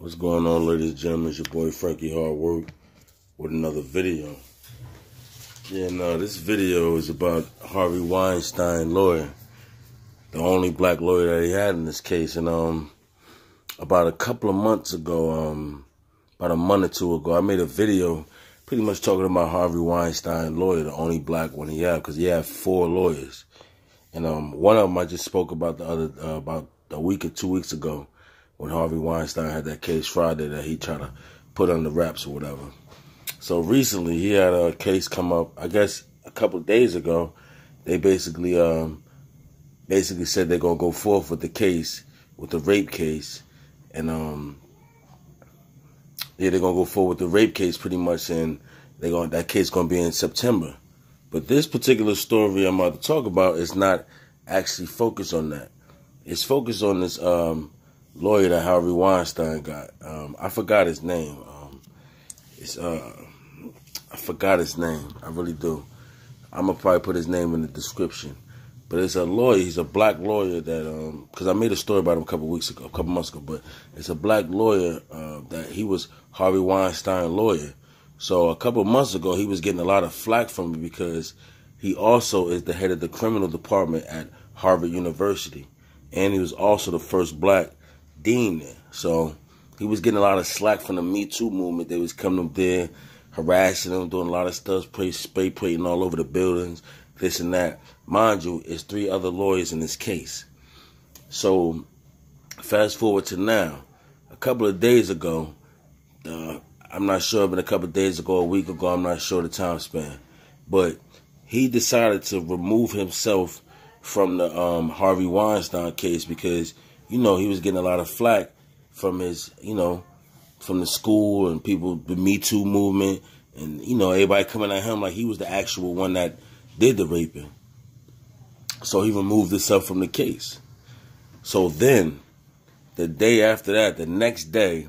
What's going on, ladies and gentlemen? It's your boy Frankie Hard Work with another video. Yeah, no, this video is about Harvey Weinstein, lawyer, the only black lawyer that he had in this case. And um, about a couple of months ago, um, about a month or two ago, I made a video pretty much talking about Harvey Weinstein, lawyer, the only black one he had, because he had four lawyers. And um, one of them I just spoke about the other uh, about a week or two weeks ago when Harvey Weinstein had that case Friday that he tried to put on the wraps or whatever. So recently he had a case come up, I guess a couple days ago. They basically um, basically said they're gonna go forth with the case, with the rape case, and um, yeah, they're gonna go forward with the rape case pretty much, and they're going that case gonna be in September. But this particular story I'm about to talk about is not actually focused on that. It's focused on this um, lawyer that Harvey Weinstein got. Um, I forgot his name. Um, it's uh, I forgot his name. I really do. I'm gonna probably put his name in the description. But it's a lawyer. He's a black lawyer that because um, I made a story about him a couple weeks ago, a couple months ago. But it's a black lawyer uh, that he was Harvey Weinstein lawyer. So a couple months ago, he was getting a lot of flack from me because he also is the head of the criminal department at Harvard University, and he was also the first black dean. So he was getting a lot of slack from the Me Too movement. They was coming up there, harassing him, doing a lot of stuff, spray, spray painting all over the buildings, this and that. Mind you, it's three other lawyers in this case. So fast forward to now. A couple of days ago, uh, I'm not sure, but a couple of days ago, a week ago, I'm not sure the time span, but he decided to remove himself from the um, Harvey Weinstein case because you know, he was getting a lot of flack from his, you know, from the school and people, the Me Too movement, and you know, everybody coming at him like he was the actual one that did the raping. So he removed himself from the case. So then, the day after that, the next day,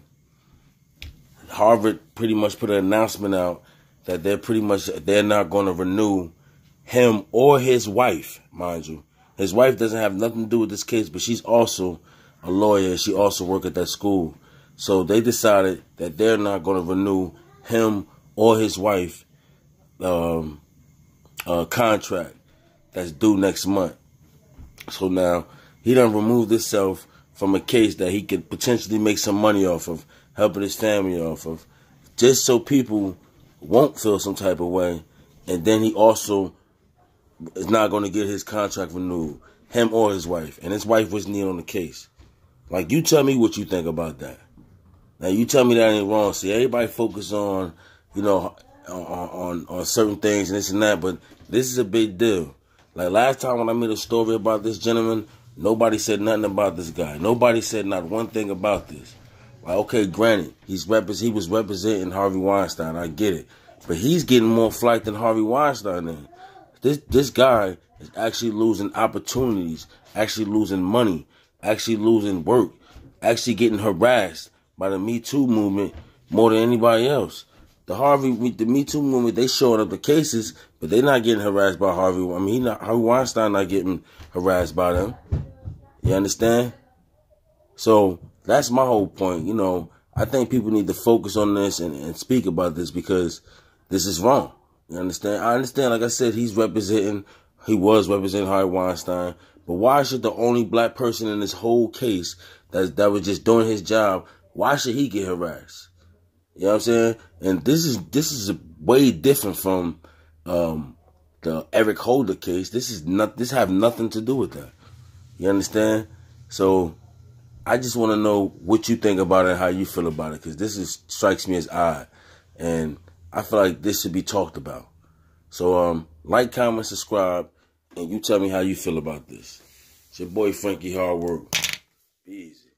Harvard pretty much put an announcement out that they're pretty much they're not going to renew him or his wife, mind you. His wife doesn't have nothing to do with this case, but she's also a lawyer. She also worked at that school. So they decided that they're not going to renew him or his wife um, uh, contract that's due next month. So now he done removed himself from a case that he could potentially make some money off of, helping his family off of, just so people won't feel some type of way. And then he also is not going to get his contract renewed, him or his wife. And his wife wasn't even on the case. Like, you tell me what you think about that. Now, you tell me that ain't wrong. See, everybody focus on, you know, on, on, on certain things and this and that, but this is a big deal. Like, last time when I made a story about this gentleman, nobody said nothing about this guy. Nobody said not one thing about this. Like, okay, granted, he's repre- he was representing Harvey Weinstein. I get it. But he's getting more flight than Harvey Weinstein then. This, this guy is actually losing opportunities, actually losing money, actually losing work, actually getting harassed by the Me Too movement more than anybody else. The Harvey, the Me Too movement, they showing up the cases, but they're not getting harassed by Harvey. I mean, he not, Harvey Weinstein not getting harassed by them. You understand? So that's my whole point. You know, I think people need to focus on this and, and speak about this because this is wrong. You understand? I understand, like I said, he's representing, he was representing Harvey Weinstein. But why should the only black person in this whole case that that was just doing his job, why should he get harassed? You know what I'm saying? And this is this is a way different from um, the Eric Holder case. This is not this have nothing to do with that. You understand? So I just want to know what you think about it, how you feel about it, because this is strikes me as odd, and I feel like this should be talked about. So um, like, comment, subscribe and you tell me how you feel about this. It's your boy Frankie Hard Work. Be easy.